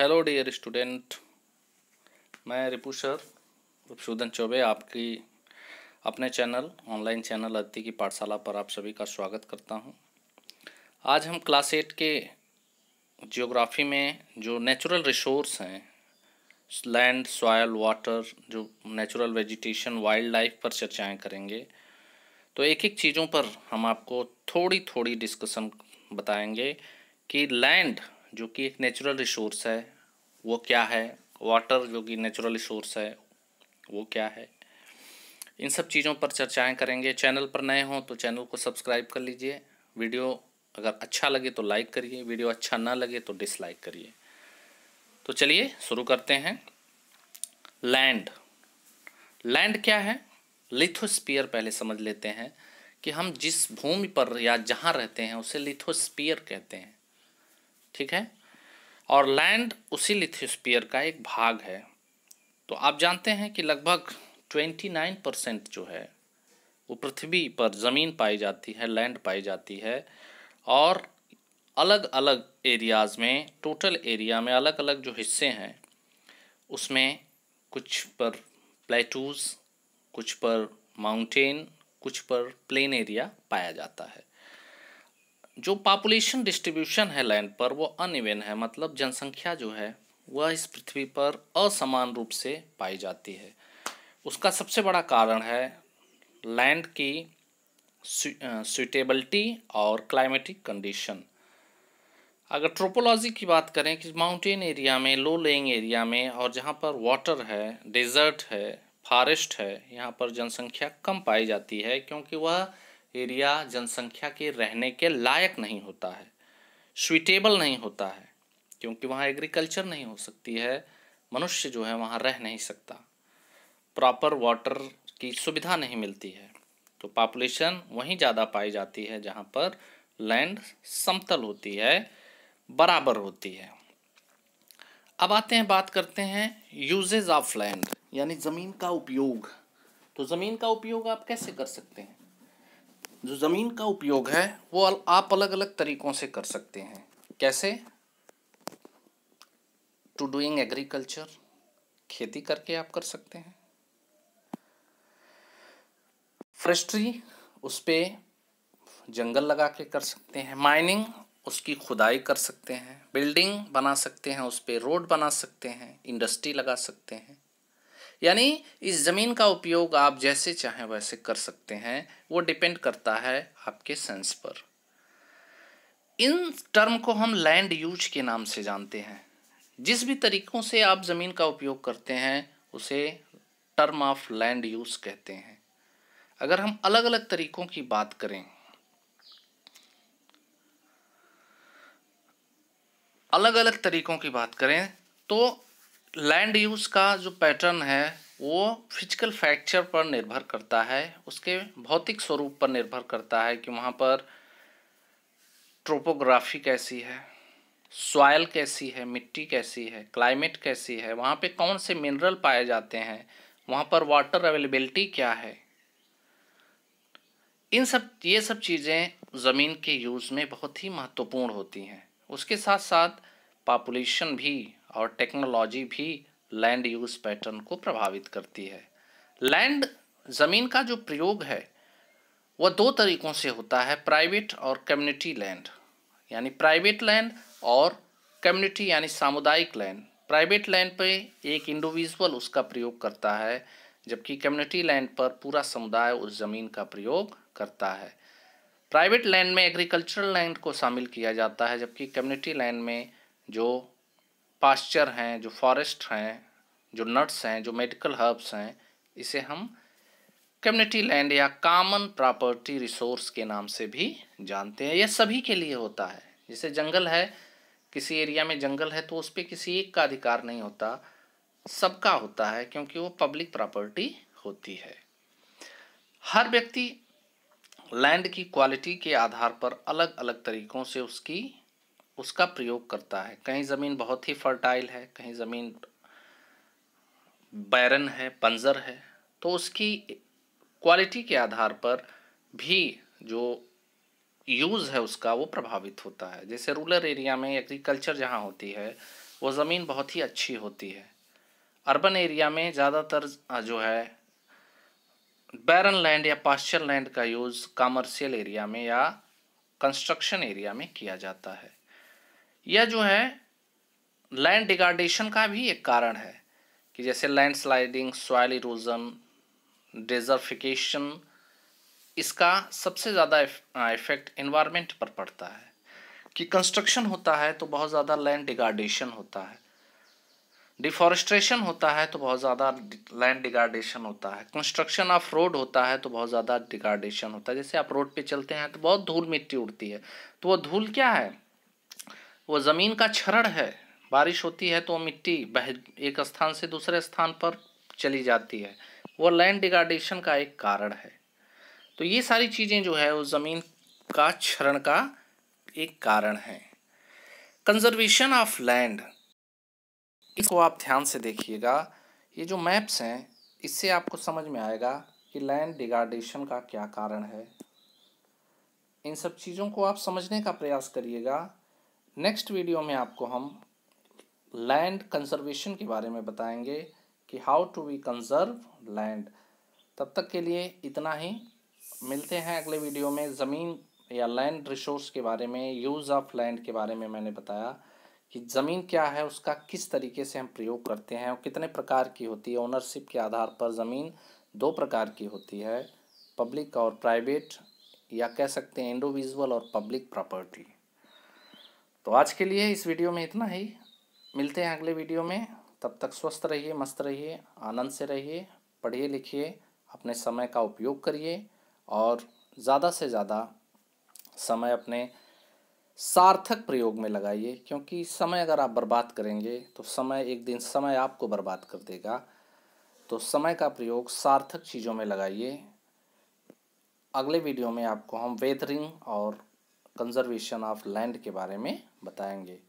Hello dear student मैं Ripu sir रिपुशूदन Choubey, आपकी, अपने चैनल ऑनलाइन चैनल अदिति की पाठशाला पर आप सभी का स्वागत करता हूँ। आज हम क्लास एट के जियोग्राफी में जो नेचुरल रिसोर्स हैं लैंड सॉयल वाटर जो नेचुरल वेजिटेशन वाइल्ड लाइफ पर चर्चाएँ करेंगे तो एक एक चीज़ों पर हम आपको थोड़ी थोड़ी डिस्कशन बताएँगे कि लैंड जो कि एक नेचुरल रिसोर्स है, वो क्या है? वाटर जो कि नेचुरल रिसोर्स है, वो क्या है? इन सब चीज़ों पर चर्चाएँ करेंगे। चैनल पर नए हों तो चैनल को सब्सक्राइब कर लीजिए। वीडियो अगर अच्छा लगे तो लाइक करिए। वीडियो अच्छा ना लगे तो डिसलाइक करिए। तो चलिए शुरू करते हैं। लैंड लैंड क्या है? लिथोस्पियर पहले समझ लेते हैं कि हम जिस भूमि पर या जहाँ रहते हैं, उसे लिथोस्पियर कहते हैं। ठीक है? और लैंड उसी लिथोस्पियर का एक भाग है। तो आप जानते हैं कि लगभग 29 परसेंट जो है, वो पृथ्वी पर ज़मीन पाई जाती है लैंड पाई जाती है और अलग अलग एरियाज़ में टोटल एरिया में अलग अलग जो हिस्से हैं, उसमें कुछ पर प्लेटूज़ कुछ पर माउंटेन कुछ पर प्लेन एरिया पाया जाता है। जो पॉपुलेशन डिस्ट्रीब्यूशन है लैंड पर, वो अनइवन है मतलब जनसंख्या जो है, वह इस पृथ्वी पर असमान रूप से पाई जाती है। उसका सबसे बड़ा कारण है लैंड की सुटेबिलिटी और क्लाइमेटिक कंडीशन अगर ट्रोपोलॉजी की बात करें कि माउंटेन एरिया में लो लेइंग एरिया में, और जहाँ पर वाटर है डेजर्ट है फॉरेस्ट है, यहाँ पर जनसंख्या कम पाई जाती है, क्योंकि वह एरिया जनसंख्या के रहने के लायक नहीं होता है। स्वीटेबल नहीं होता है, क्योंकि वहाँ एग्रीकल्चर नहीं हो सकती है। मनुष्य जो है वहाँ रह नहीं सकता। प्रॉपर वाटर की सुविधा नहीं मिलती है। तो पॉपुलेशन वहीं ज़्यादा पाई जाती है जहाँ पर लैंड समतल होती है, बराबर होती है। अब आते हैं, बात करते हैं यूजेज ऑफ़ लैंड यानी ज़मीन का उपयोग। तो ज़मीन का उपयोग आप कैसे कर सकते हैं? जो ज़मीन का उपयोग है, वो आप अलग अलग तरीक़ों से कर सकते हैं। कैसे? टू डूइंग एग्रीकल्चर खेती करके आप कर सकते हैं। फ्रेस्ट्री उस पर जंगल लगा के कर सकते हैं। माइनिंग उसकी खुदाई कर सकते हैं। बिल्डिंग बना सकते हैं, उस पर रोड बना सकते हैं। इंडस्ट्री लगा सकते हैं। यानी इस ज़मीन का उपयोग आप जैसे चाहें वैसे कर सकते हैं, वो डिपेंड करता है आपके सेंस पर। इन टर्म को हम लैंड यूज़ के नाम से जानते हैं। जिस भी तरीक़ों से आप ज़मीन का उपयोग करते हैं, उसे टर्म ऑफ़ लैंड यूज़ कहते हैं। अगर हम अलग अलग तरीक़ों की बात करें अलग अलग तरीक़ों की बात करें तो लैंड यूज़ का जो पैटर्न है, वो फ़िज़िकल फैक्चर पर निर्भर करता है। उसके भौतिक स्वरूप पर निर्भर करता है कि वहाँ पर ट्रोपोग्राफी कैसी है सॉयल कैसी है, मिट्टी कैसी है क्लाइमेट कैसी है, वहाँ पे कौन से मिनरल पाए जाते हैं, वहाँ पर वाटर अवेलेबिलिटी क्या है। इन सब, ये सब चीज़ें ज़मीन के यूज़ में बहुत ही महत्वपूर्ण होती हैं। उसके साथ साथ पॉपुलेशन भी और टेक्नोलॉजी भी लैंड यूज़ पैटर्न को प्रभावित करती है। लैंड ज़मीन का जो प्रयोग है वह दो तरीक़ों से होता है प्राइवेट और कम्युनिटी लैंड यानी प्राइवेट लैंड और कम्युनिटी यानी सामुदायिक लैंड प्राइवेट लैंड पे एक इंडिविजुअल उसका प्रयोग करता है, जबकि कम्युनिटी लैंड पर पूरा समुदाय उस ज़मीन का प्रयोग करता है। प्राइवेट लैंड में एग्रीकल्चरल लैंड को शामिल किया जाता है, जबकि कम्युनिटी लैंड में जो पास्चर हैं, जो फॉरेस्ट हैं, जो नट्स हैं, जो मेडिकल हर्ब्स हैं, इसे हम कम्युनिटी लैंड या कॉमन प्रॉपर्टी रिसोर्स के नाम से भी जानते हैं। यह सभी के लिए होता है। जैसे जंगल है, किसी एरिया में जंगल है तो उस पर किसी एक का अधिकार नहीं होता। सबका होता है, क्योंकि वो पब्लिक प्रॉपर्टी होती है। हर व्यक्ति लैंड की क्वालिटी के आधार पर अलग अलग तरीक़ों से उसकी उसका प्रयोग करता है। कहीं ज़मीन बहुत ही फर्टाइल है, कहीं ज़मीन बैरन है पंजर है तो उसकी क्वालिटी के आधार पर भी जो यूज़ है उसका वो प्रभावित होता है। जैसे रूरल एरिया में एग्रीकल्चर जहाँ होती है, वो ज़मीन बहुत ही अच्छी होती है। अर्बन एरिया में ज़्यादातर जो है बैरन लैंड या पास्चर लैंड का यूज़ कमर्शियल एरिया में या कंस्ट्रक्शन एरिया में किया जाता है। यह जो है लैंड डिगार्डेशन का भी एक कारण है कि जैसे land sliding soil erosion desertification इसका सबसे ज़्यादा इफ़ेक्ट इन्वायरमेंट पर पड़ता है। कि कंस्ट्रक्शन होता है तो बहुत ज़्यादा लैंड डिगार्डेशन होता है। डिफॉरेस्ट्रेशन होता है तो बहुत ज़्यादा लैंड डिगार्डेशन होता है। कंस्ट्रक्शन ऑफ़ रोड होता है तो बहुत ज़्यादा डिगार्डेशन होता है। जैसे आप रोड पे चलते हैं तो बहुत धूल मिट्टी उड़ती है। तो वो धूल क्या है? वो ज़मीन का क्षरण है। बारिश होती है तो मिट्टी बह, एक स्थान से दूसरे स्थान पर चली जाती है। वो लैंड डिगार्डेशन का एक कारण है। तो ये सारी चीज़ें जो है वो ज़मीन का क्षरण का एक कारण है। कंजर्वेशन ऑफ़ लैंड इसको आप ध्यान से देखिएगा। ये जो मैप्स हैं, इससे आपको समझ में आएगा कि लैंड डिगार्डेशन का क्या कारण है। इन सब चीज़ों को आप समझने का प्रयास करिएगा। नेक्स्ट वीडियो में आपको हम लैंड कंजर्वेशन के बारे में बताएँगे कि how to we conserve land. तब तक के लिए इतना ही। मिलते हैं अगले वीडियो में। ज़मीन या लैंड रिसोर्स के बारे में, यूज़ ऑफ़ लैंड के बारे में मैंने बताया कि ज़मीन क्या है, उसका किस तरीके से हम प्रयोग करते हैं, और कितने प्रकार की होती है। ओनरशिप के आधार पर ज़मीन दो प्रकार की होती है पब्लिक और प्राइवेट या कह सकते हैं इंडिविजुअल और पब्लिक प्रॉपर्टी तो आज के लिए इस वीडियो में इतना ही। मिलते हैं अगले वीडियो में। तब तक स्वस्थ रहिए, मस्त रहिए, आनंद से रहिए, पढ़िए लिखिए, अपने समय का उपयोग करिए और ज़्यादा से ज़्यादा समय अपने सार्थक प्रयोग में लगाइए, क्योंकि समय अगर आप बर्बाद करेंगे तो समय एक दिन समय आपको बर्बाद कर देगा। तो समय का प्रयोग सार्थक चीज़ों में लगाइए। अगले वीडियो में आपको हम वेदरिंग और कंजर्वेशन ऑफ़ लैंड के बारे में बताएँगे।